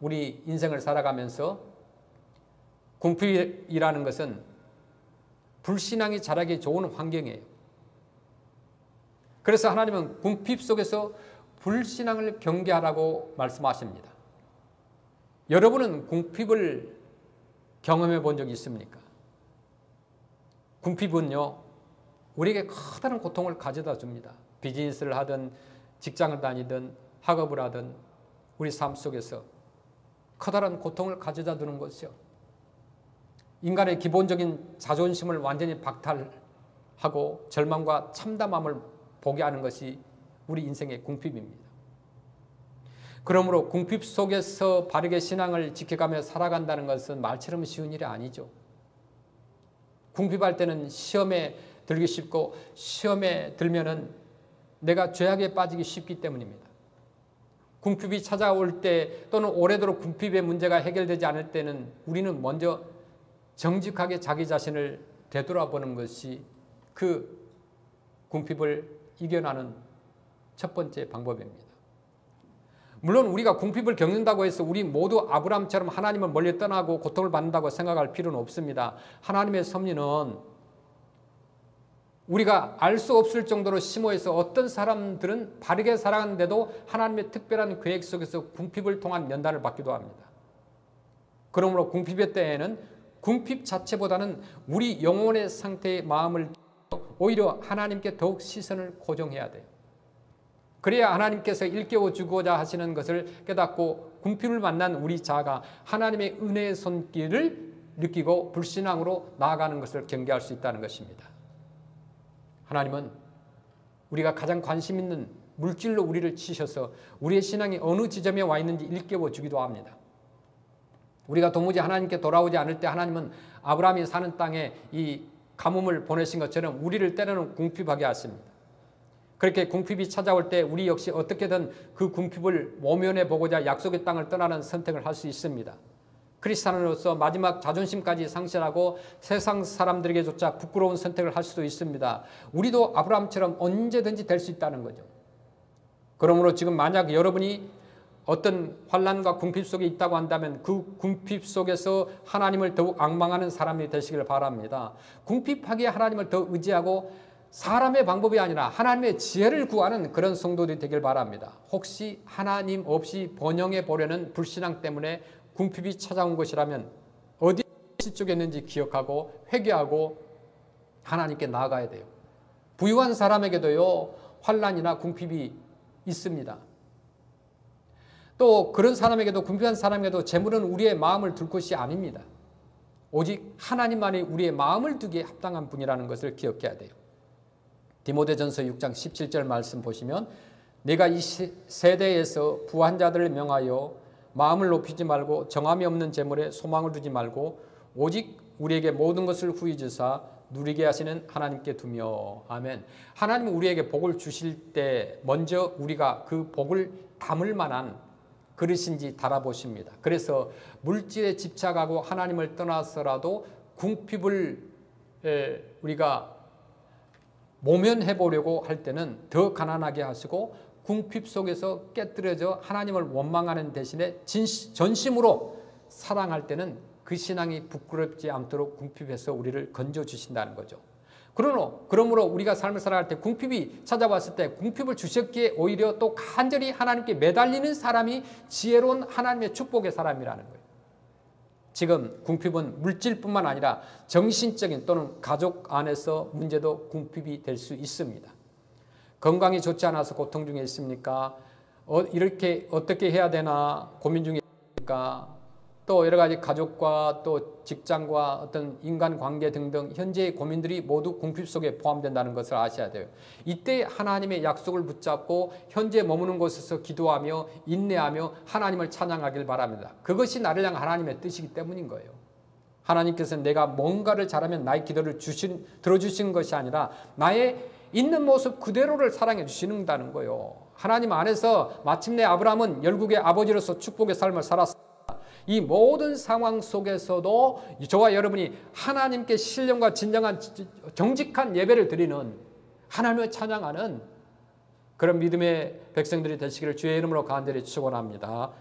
우리 인생을 살아가면서 궁핍이라는 것은 불신앙이 자라기 좋은 환경이에요. 그래서 하나님은 궁핍 속에서 불신앙을 경계하라고 말씀하십니다. 여러분은 궁핍을 경험해 본 적이 있습니까? 궁핍은요, 우리에게 커다란 고통을 가져다 줍니다. 비즈니스를 하든, 직장을 다니든, 학업을 하든, 우리 삶 속에서 커다란 고통을 가져다 두는 것이요. 인간의 기본적인 자존심을 완전히 박탈하고 절망과 참담함을 보게 하는 것이 우리 인생의 궁핍입니다. 그러므로 궁핍 속에서 바르게 신앙을 지켜가며 살아간다는 것은 말처럼 쉬운 일이 아니죠. 궁핍할 때는 시험에 들기 쉽고 시험에 들면은 내가 죄악에 빠지기 쉽기 때문입니다. 궁핍이 찾아올 때 또는 오래도록 궁핍의 문제가 해결되지 않을 때는 우리는 먼저 정직하게 자기 자신을 되돌아보는 것이 그 궁핍을 이겨나는 첫 번째 방법입니다. 물론 우리가 궁핍을 겪는다고 해서 우리 모두 아브라함처럼 하나님을 멀리 떠나고 고통을 받는다고 생각할 필요는 없습니다. 하나님의 섭리는 우리가 알 수 없을 정도로 심오해서 어떤 사람들은 바르게 살아가는데도 하나님의 특별한 계획 속에서 궁핍을 통한 면단을 받기도 합니다. 그러므로 궁핍의 때에는 궁핍 자체보다는 우리 영혼의 상태의 마음을 오히려 하나님께 더욱 시선을 고정해야 돼요. 그래야 하나님께서 일깨워 주고자 하시는 것을 깨닫고 궁핍을 만난 우리 자가 하나님의 은혜의 손길을 느끼고 불신앙으로 나아가는 것을 경계할 수 있다는 것입니다. 하나님은 우리가 가장 관심 있는 물질로 우리를 치셔서 우리의 신앙이 어느 지점에 와 있는지 일깨워 주기도 합니다. 우리가 도무지 하나님께 돌아오지 않을 때 하나님은 아브라함이 사는 땅에 이 가뭄을 보내신 것처럼 우리를 때로는 궁핍하게 하십니다. 그렇게 궁핍이 찾아올 때 우리 역시 어떻게든 그 궁핍을 모면해 보고자 약속의 땅을 떠나는 선택을 할 수 있습니다. 크리스찬으로서 마지막 자존심까지 상실하고 세상 사람들에게조차 부끄러운 선택을 할 수도 있습니다. 우리도 아브라함처럼 언제든지 될 수 있다는 거죠. 그러므로 지금 만약 여러분이 어떤 환란과 궁핍 속에 있다고 한다면 그 궁핍 속에서 하나님을 더욱 악망하는 사람이 되시길 바랍니다. 궁핍하기에 하나님을 더 의지하고 사람의 방법이 아니라 하나님의 지혜를 구하는 그런 성도들이 되길 바랍니다. 혹시 하나님 없이 번영해 보려는 불신앙 때문에 궁핍이 찾아온 것이라면 어디 있는지 기억하고 회개하고 하나님께 나아가야 돼요. 부유한 사람에게도요 환란이나 궁핍이 있습니다. 또 그런 사람에게도 궁핍한 사람에게도 재물은 우리의 마음을 둘 것이 아닙니다. 오직 하나님만이 우리의 마음을 두기에 합당한 분이라는 것을 기억해야 돼요. 디모데전서 6장 17절 말씀 보시면 내가 이 세대에서 부한 자들을 명하여 마음을 높이지 말고 정함이 없는 재물에 소망을 두지 말고 오직 우리에게 모든 것을 후히 주사 누리게 하시는 하나님께 두며 아멘. 하나님은 우리에게 복을 주실 때 먼저 우리가 그 복을 담을 만한 그릇인지 달아보십니다. 그래서 물질에 집착하고 하나님을 떠나서라도 궁핍을 우리가 모면해 보려고 할 때는 더 가난하게 하시고 궁핍 속에서 깨뜨려져 하나님을 원망하는 대신에 진시, 전심으로 사랑할 때는 그 신앙이 부끄럽지 않도록 궁핍에서 우리를 건져 주신다는 거죠. 그러므로, 그러므로 우리가 삶을 살아갈 때 궁핍이 찾아왔을 때 궁핍을 주셨기에 오히려 또 간절히 하나님께 매달리는 사람이 지혜로운 하나님의 축복의 사람이라는 거예요. 지금 궁핍은 물질뿐만 아니라 정신적인 또는 가족 안에서 문제도 궁핍이 될 수 있습니다. 건강이 좋지 않아서 고통 중에 있습니까? 어, 이렇게 어떻게 해야 되나 고민 중에 있습니까? 또 여러 가지 가족과 또 직장과 어떤 인간 관계 등등 현재의 고민들이 모두 궁핍 속에 포함된다는 것을 아셔야 돼요. 이때 하나님의 약속을 붙잡고 현재 머무는 곳에서 기도하며 인내하며 하나님을 찬양하길 바랍니다. 그것이 나를 향한 하나님의 뜻이기 때문인 거예요. 하나님께서는 내가 뭔가를 잘하면 나의 기도를 주신, 들어주시는 것이 아니라 나의 있는 모습 그대로를 사랑해 주시는다는 거예요. 하나님 안에서 마침내 아브라함은 열국의 아버지로서 축복의 삶을 살았습니다. 이 모든 상황 속에서도 저와 여러분이 하나님께 신령과 진정한 정직한 예배를 드리는 하나님을 찬양하는 그런 믿음의 백성들이 되시기를 주의 이름으로 간절히 축원합니다.